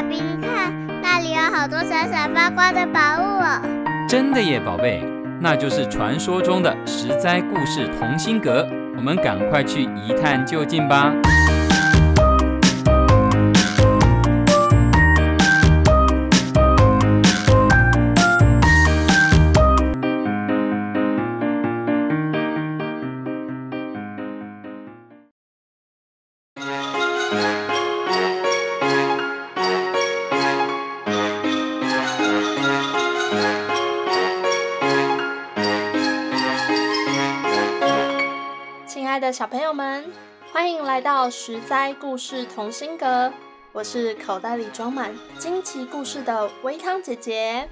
爸比，你看那里有好多闪闪发光的宝物哦！真的耶，宝贝，那就是传说中的十灾故事同心阁。我们赶快去一探究竟吧。小朋友们，欢迎来到十灾故事同心阁。我是口袋里装满惊奇故事的维汤姐姐。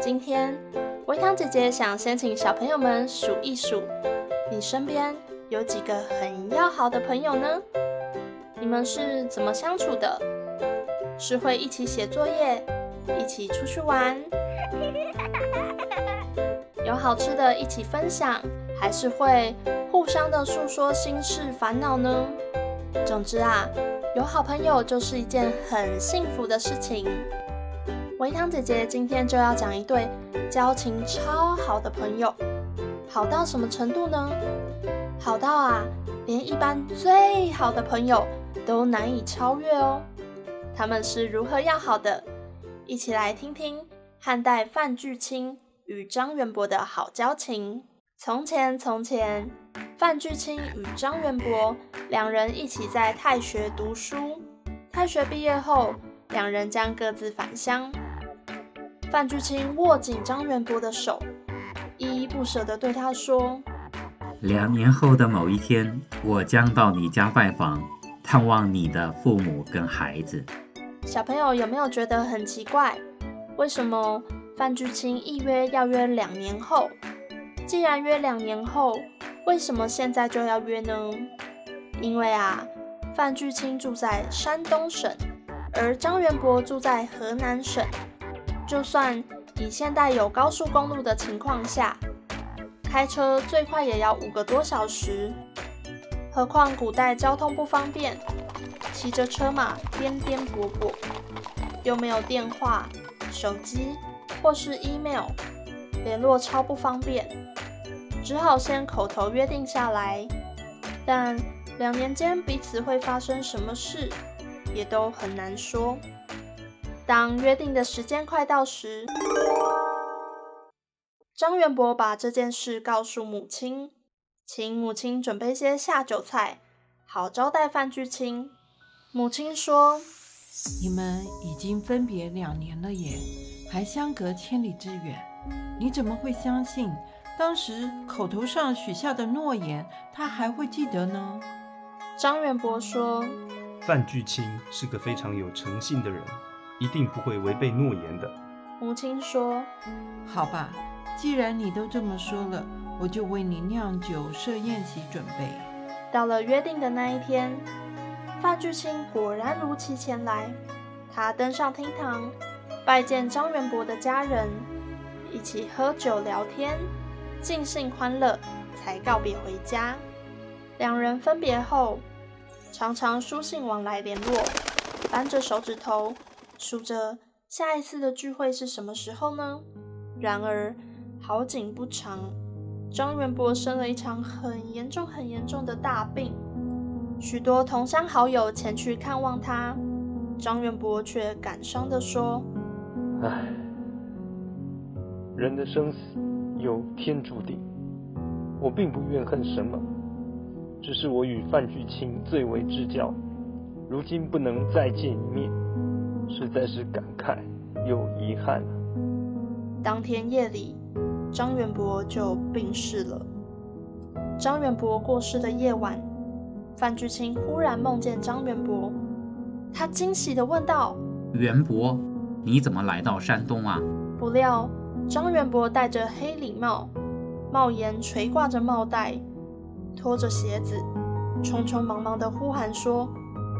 今天，维汤姐姐想先请小朋友们数一数。你身边有几个很要好的朋友呢？你们是怎么相处的？是会一起写作业，一起出去玩，有好吃的一起分享，还是会互相的诉说心事烦恼呢？总之啊，有好朋友就是一件很幸福的事情。维汤姐姐今天就要讲一对交情超好的朋友。好到什么程度呢？好到啊，连一般最好的朋友都难以超越哦。他们是如何要好的？一起来听听汉代范巨卿与张元博的好交情。从前，从前，范巨卿与张元博两人一起在太学读书。太学毕业后，两人将各自返乡。范巨卿握紧张元博的手。依依不舍地对他说：“两年后的某一天，我将到你家拜访，探望你的父母跟孩子。”小朋友有没有觉得很奇怪？为什么范巨清一约要约两年后？既然约两年后，为什么现在就要约呢？因为啊，范巨清住在山东省，而张元博住在河南省，就算。以现代有高速公路的情况下，开车最快也要五个多小时，何况古代交通不方便，骑着车马颠颠簸簸，又没有电话、手机或是 email，联络超不方便，只好先口头约定下来。但两年间彼此会发生什么事，也都很难说。当约定的时间快到时，张元伯把这件事告诉母亲，请母亲准备些下酒菜，好招待范巨卿。母亲说：“你们已经分别两年了耶，还相隔千里之远，你怎么会相信当时口头上许下的诺言，他还会记得呢？”张元伯说：“范巨卿是个非常有诚信的人。”一定不会违背诺言的。母亲说：“好吧，既然你都这么说了，我就为你酿酒设宴席准备。”到了约定的那一天，范巨卿果然如期前来。他登上厅堂，拜见张元博的家人，一起喝酒聊天，尽兴欢乐，才告别回家。两人分别后，常常书信往来联络，扳着手指头。数着下一次的聚会是什么时候呢？然而好景不长，张元博生了一场很严重、很严重的大病。许多同乡好友前去看望他，张元博却感伤地说：“唉，人的生死由天注定，我并不怨恨什么，只是我与范巨卿最为至交，如今不能再见一面。”实在是感慨又遗憾当天夜里，张元博就病逝了。张元博过世的夜晚，范巨清忽然梦见张元博，他惊喜地问道：“元博，你怎么来到山东啊？”不料张元博戴着黑礼帽，帽檐垂挂着帽带，拖着鞋子，匆匆忙忙地呼喊说：“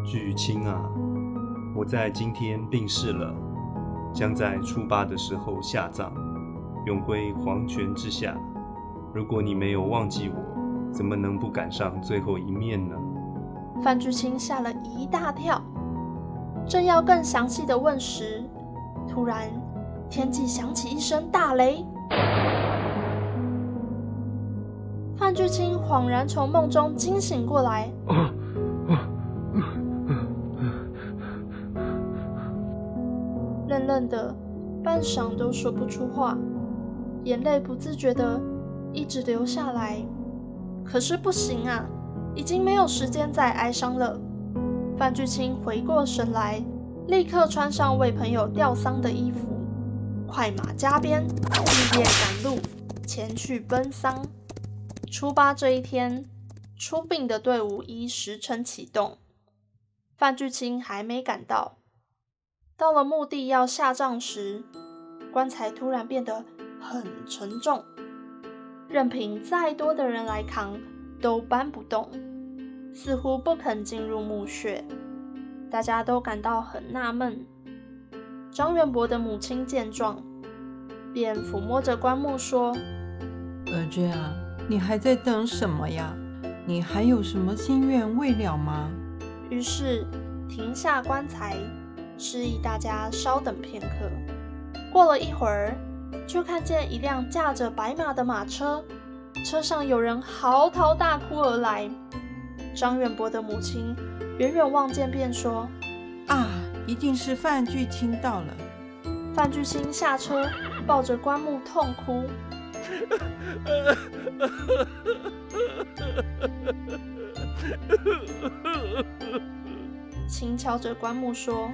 巨清啊！”我在今天病逝了，将在初八的时候下葬，永归黄泉之下。如果你没有忘记我，怎么能不赶上最后一面呢？范巨清吓了一大跳，正要更详细的问时，突然天际响起一声大雷。范巨清恍然从梦中惊醒过来，愣愣的，半晌都说不出话，眼泪不自觉的一直流下来。可是不行啊，已经没有时间再哀伤了。范巨清回过神来，立刻穿上为朋友吊丧的衣服，快马加鞭，日夜赶路，前去奔丧。初八这一天，出殡的队伍依时辰启动。范巨清还没赶到，到了墓地要下葬时，棺材突然变得很沉重，任凭再多的人来扛，都搬不动，似乎不肯进入墓穴。大家都感到很纳闷。张元博的母亲见状，便抚摸着棺木说：“儿子啊。”你还在等什么呀？你还有什么心愿未了吗？于是停下棺材，示意大家稍等片刻。过了一会儿，就看见一辆驾着白马的马车，车上有人嚎啕大哭而来。张远博的母亲远远望见，便说：“啊，一定是范巨清到了。”范巨清下车，抱着棺木痛哭。轻敲着棺木说：“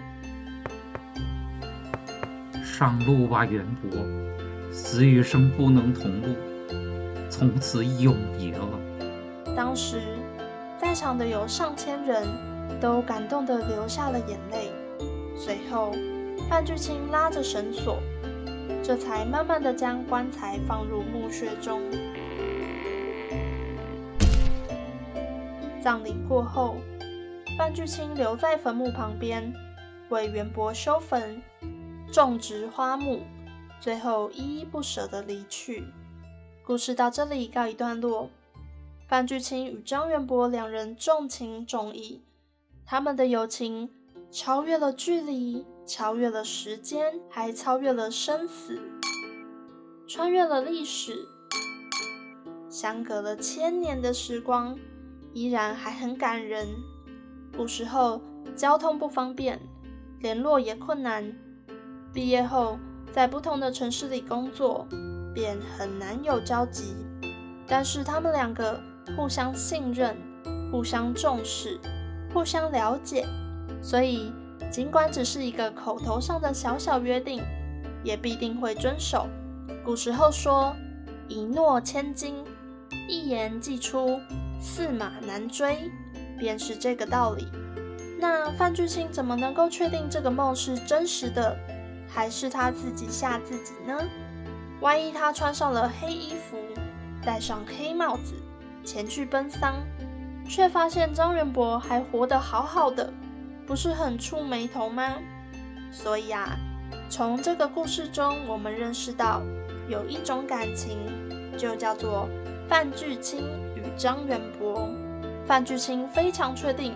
上路吧，元伯，死与生不能同路，从此永别了。”当时在场的有上千人，都感动的流下了眼泪。随后，范巨清拉着绳索。这才慢慢的将棺材放入墓穴中。葬礼过后，范巨清留在坟墓旁边，为元伯修坟、种植花木，最后依依不舍的离去。故事到这里告一段落。范巨清与张元博两人重情重义，他们的友情超越了距离。超越了时间，还超越了生死，穿越了历史，相隔了千年的时光，依然还很感人。古时候交通不方便，联络也困难，毕业后在不同的城市里工作，便很难有交集。但是他们两个互相信任，互相重视，互相了解，所以。尽管只是一个口头上的小小约定，也必定会遵守。古时候说“一诺千金，一言既出，驷马难追”，便是这个道理。那范巨清怎么能够确定这个梦是真实的，还是他自己吓自己呢？万一他穿上了黑衣服，戴上黑帽子，前去奔丧，却发现张元博还活得好好的。不是很触眉头吗？所以啊，从这个故事中，我们认识到有一种感情，就叫做范巨清与张元博。范巨清非常确定，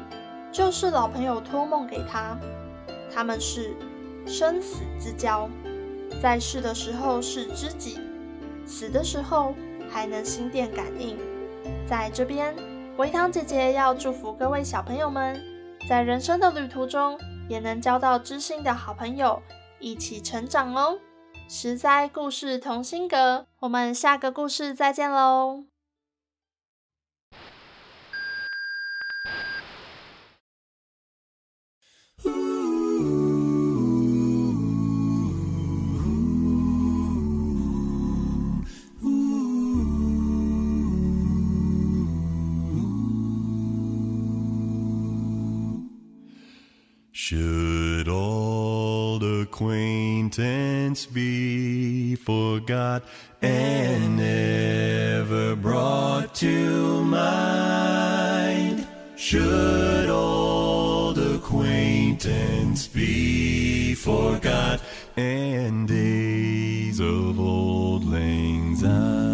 就是老朋友托梦给他，他们是生死之交，在世的时候是知己，死的时候还能心电感应。在这边，维糖姐姐要祝福各位小朋友们。在人生的旅途中，也能交到知心的好朋友，一起成长哦。实在故事同心阁，我们下个故事再见喽。Should old acquaintance be forgot and never brought to mind? Should old acquaintance be forgot, and days of old lang syne.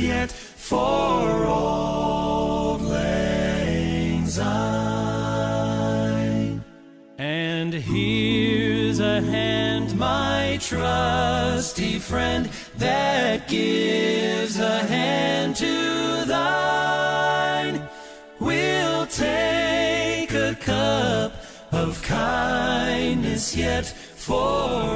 Yet for old lang syne. And here's a hand, my trusty friend, that gives a hand to thine. We'll take a cup of kindness yet for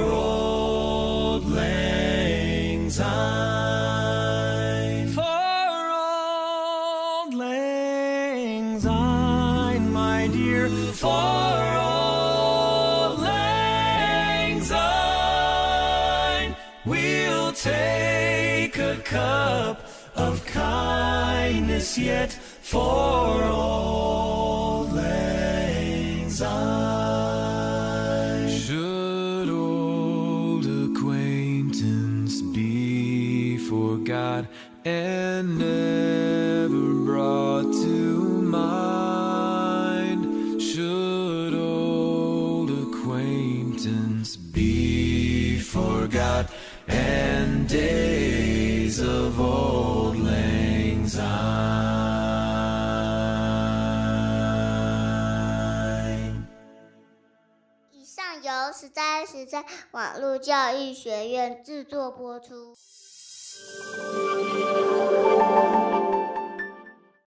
kindness yet for old lang. Should old acquaintance be forgot and never brought to mind? Should old acquaintance be forgot and days of old lang 以上由实在实在网络教育学院制作播出。